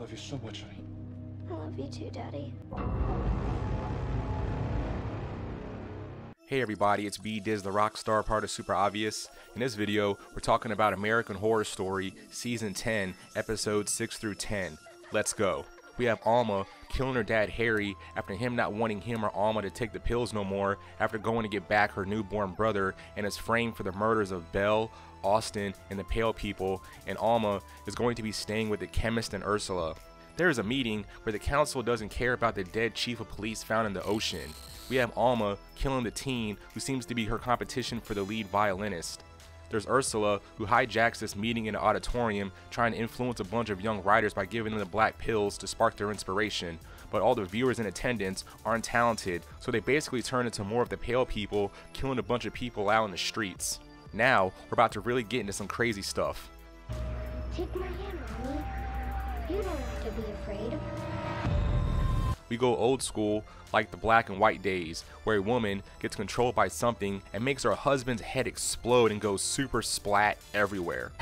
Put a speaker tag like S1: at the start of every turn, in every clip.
S1: love you so much, honey.
S2: I love you too, Daddy.
S3: Hey everybody, it's B Dizz, the rock star part of Super Obvious. In this video, we're talking about American Horror Story Season 10, Episodes 6 through 10. Let's go. We have Alma killing her dad Harry after him not wanting him or Alma to take the pills no more after going to get back her newborn brother and is framed for the murders of Belle, Austin, and the Pale People, and Alma is going to be staying with the chemist and Ursula. There is a meeting where the council doesn't care about the dead chief of police found in the ocean. We have Alma killing the teen who seems to be her competition for the lead violinist. There's Ursula, who hijacks this meeting in an auditorium, trying to influence a bunch of young writers by giving them the black pills to spark their inspiration. But all the viewers in attendance aren't talented, so they basically turn into more of the pale people, killing a bunch of people out in the streets. Now, we're about to really get into some crazy stuff.
S2: Take my hand, Mommy. You don't have to be afraid.
S3: We go old school, like the black and white days, where a woman gets controlled by something and makes her husband's head explode and goes super splat everywhere.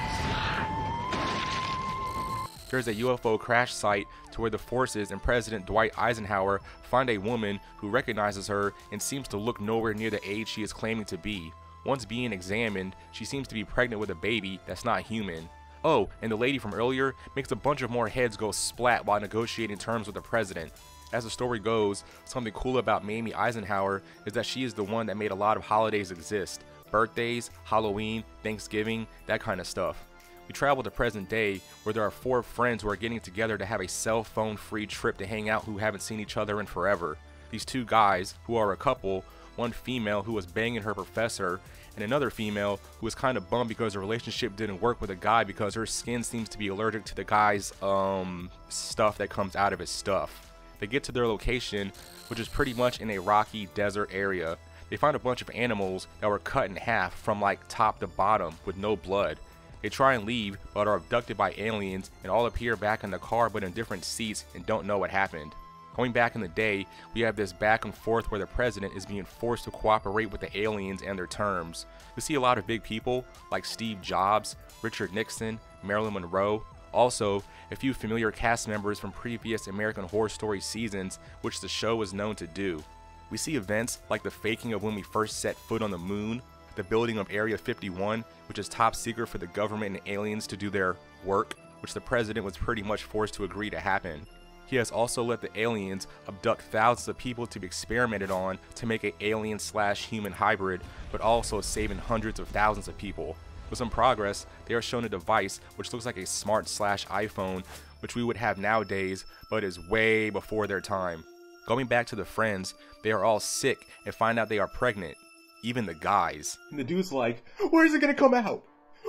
S3: There's a UFO crash site to where the forces and President Dwight Eisenhower find a woman who recognizes her and seems to look nowhere near the age she is claiming to be. Once being examined, she seems to be pregnant with a baby that's not human. Oh, and the lady from earlier makes a bunch of more heads go splat while negotiating terms with the president. As the story goes, something cool about Mamie Eisenhower is that she is the one that made a lot of holidays exist birthdays, Halloween, Thanksgiving, that kind of stuff. We travel to present day where there are four friends who are getting together to have a cell phone free trip to hang out who haven't seen each other in forever. These two guys, who are a couple, one female who was banging her professor, and another female who was kind of bummed because her relationship didn't work with a guy because her skin seems to be allergic to the guy's um stuff that comes out of his stuff. They get to their location, which is pretty much in a rocky desert area. They find a bunch of animals that were cut in half from like top to bottom with no blood. They try and leave, but are abducted by aliens and all appear back in the car but in different seats and don't know what happened. Going back in the day, we have this back and forth where the president is being forced to cooperate with the aliens and their terms. We see a lot of big people like Steve Jobs, Richard Nixon, Marilyn Monroe, also a few familiar cast members from previous American Horror Story seasons, which the show was known to do. We see events like the faking of when we first set foot on the moon, the building of Area 51, which is top secret for the government and aliens to do their work, which the president was pretty much forced to agree to happen. He has also let the aliens abduct thousands of people to be experimented on to make an alien slash human hybrid, but also saving hundreds of thousands of people. With some progress, they are shown a device which looks like a smart slash iPhone, which we would have nowadays, but is way before their time. Going back to the friends, they are all sick and find out they are pregnant. Even the guys.
S1: And the dude's like, Where's it gonna come out?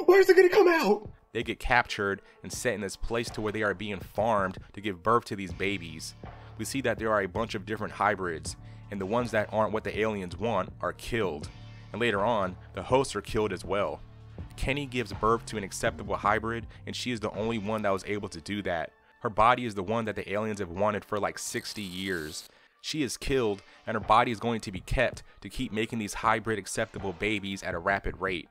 S1: Where's it gonna come out?
S3: They get captured and set in this place to where they are being farmed to give birth to these babies. We see that there are a bunch of different hybrids, and the ones that aren't what the aliens want are killed. And later on, the hosts are killed as well. Kenny gives birth to an acceptable hybrid, and she is the only one that was able to do that. Her body is the one that the aliens have wanted for like 60 years. She is killed, and her body is going to be kept to keep making these hybrid acceptable babies at a rapid rate.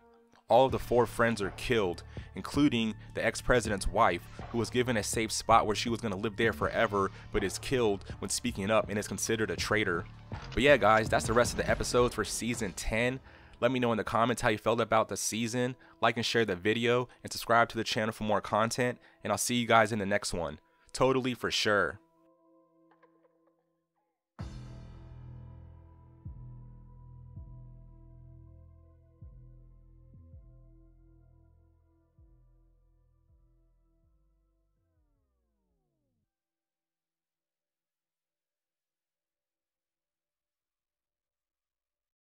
S3: All of the four friends are killed, including the ex president's wife, who was given a safe spot where she was going to live there forever, but is killed when speaking up and is considered a traitor. But yeah, guys, that's the rest of the episodes for season 10. Let me know in the comments how you felt about the season. Like and share the video, and subscribe to the channel for more content. And I'll see you guys in the next one. Totally for sure.